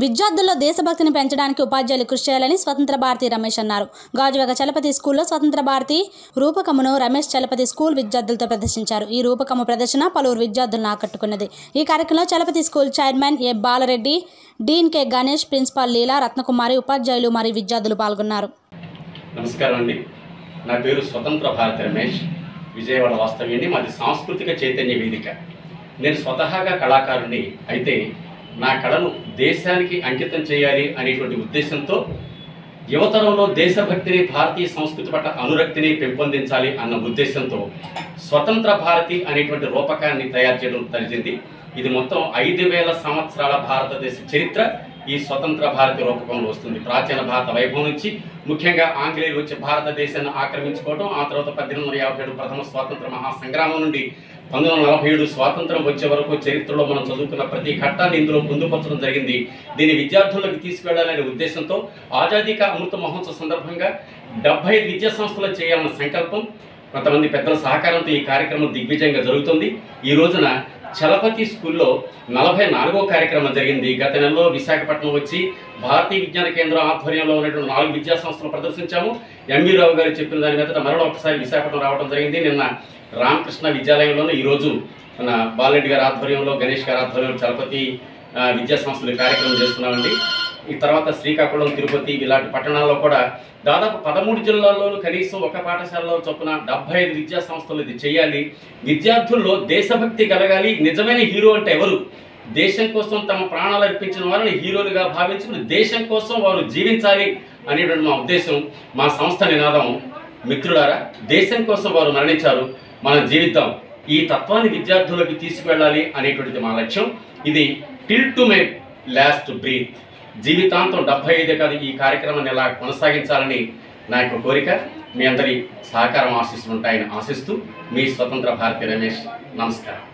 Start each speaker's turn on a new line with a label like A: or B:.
A: విద్యార్థుల్లో దేశభక్తిని పెంచడానికి ఉపాధ్యాయులు కృషి చేయాలని స్వతంత్ర భారతి రమేష్ అన్నారు. గాజువాక చలపతి స్కూల్లో స్వతంత్ర భారతి రూపకమును రమేష్ చలపతి స్కూల్ విద్యార్థులతో ప్రదర్శించారు. ఈ రూపకము ప్రదర్శన పలువురు విద్యార్థులను ఆకట్టుకున్నది. ఈ కార్యక్రమంలో Chalapathi school chairman A Balareddy dean K Ganesh principal Leela Ratnakumari ఉపాధ్యాయులు మరియు విద్యార్థులు పాల్గొన్నారు.
B: నమస్కారం అండి. నా పేరు స్వతంత్ర భారతి రమేష్. విజయవాడ వాస్తవ్యండి మాది సాంస్కృతిక చైతన్య వేదిక. నేను స్వతహాగా కళాకారుణ్ణి. అయితే నా కళను దేశానికి అంకితం చేయాలి అనేటువంటి ఉద్దేశంతో యువతరంలో దేశభక్తిని భారతీయ సంస్కృతి పట్ల అనురక్తిని పెంపొందించాలి అన్న ఉద్దేశంతో స్వతంత్ర భారతి అనేటువంటి రూపకాన్ని తయారు చేయడం జరిగింది. ఇది మొత్తం ఐదు వేల సంవత్సరాల భారతదేశ చరిత్ర. ఈ స్వతంత్ర భారత రూపకంలో వస్తుంది. ప్రాచీన భారత వైభవం నుంచి ముఖ్యంగా ఆంగ్లేయులు వచ్చి భారతదేశాన్ని ఆక్రమించుకోవడం ఆ తర్వాత పద్దెనిమిది వందల యాభై ఏడు ప్రథమ స్వాతంత్ర మహాసంగ్రామం నుండి పంతొమ్మిది వందల నలభై ఏడు స్వాతంత్రం వచ్చే వరకు చరిత్రలో మనం చదువుకున్న ప్రతి ఘట్టాన్ని ఇందులో పొందుపరచడం జరిగింది. దీన్ని విద్యార్థులకు తీసుకువెళ్ళాలనే ఉద్దేశంతో ఆజాదీ అమృత మహోత్సవ సందర్భంగా డెబ్బై ఐదు విద్యా సంస్థలు చేయాలన్న సంకల్పం కొంతమంది పెద్దల సహకారంతో ఈ కార్యక్రమం దిగ్విజయంగా జరుగుతుంది. ఈ రోజున చలపతి స్కూల్లో నలభై నాలుగో కార్యక్రమం జరిగింది. గత నెలలో విశాఖపట్నం వచ్చి భారతీయ విజ్ఞాన కేంద్రం ఆధ్వర్యంలో ఉన్నటువంటి నాలుగు విద్యా సంస్థలు ప్రదర్శించాము. ఎంవీ రావు గారు చెప్పిన దాని మీద మరో ఒకసారి విశాఖపట్నం రావడం జరిగింది. నిన్న రామకృష్ణ విద్యాలయంలోనూ ఈరోజు మన బాలరెడ్డి గారి ఆధ్వర్యంలో గణేష్ గారి ఆధ్వర్యంలో చలపతి విద్యా సంస్థలు కార్యక్రమం చేస్తున్నామండి. ఈ తర్వాత శ్రీకాకుళం తిరుపతి ఇలాంటి పట్టణాల్లో కూడా దాదాపు పదమూడు జిల్లాల్లోనూ కనీసం ఒక పాఠశాలలో చొప్పున డెబ్బై ఐదు విద్యా సంస్థలు ఇది చేయాలి. విద్యార్థుల్లో దేశభక్తి కలగాలి. నిజమైన హీరో అంటే ఎవరు? దేశం కోసం తమ ప్రాణాలు అర్పించిన వారిని హీరోలుగా భావించుకుని దేశం కోసం వారు జీవించాలి అనేటువంటి మా ఉద్దేశం మా సంస్థ నినాదం. మిత్రులారా దేశం కోసం వారు మరణించారు. మనం జీవితం ఈ తత్వాన్ని విద్యార్థులకు తీసుకువెళ్ళాలి అనేటువంటిది మా లక్ష్యం. ఇది till to my last breath. జీవితాంతం డెబ్బై ఐదు కాదు ఈ కార్యక్రమాన్ని ఎలా కొనసాగించాలని నా యొక్క కోరిక. మీ అందరి సహకారం ఆశిస్తుంటాయని ఆశిస్తూ మీ స్వతంత్ర భారతి రమేష్ నమస్కారం.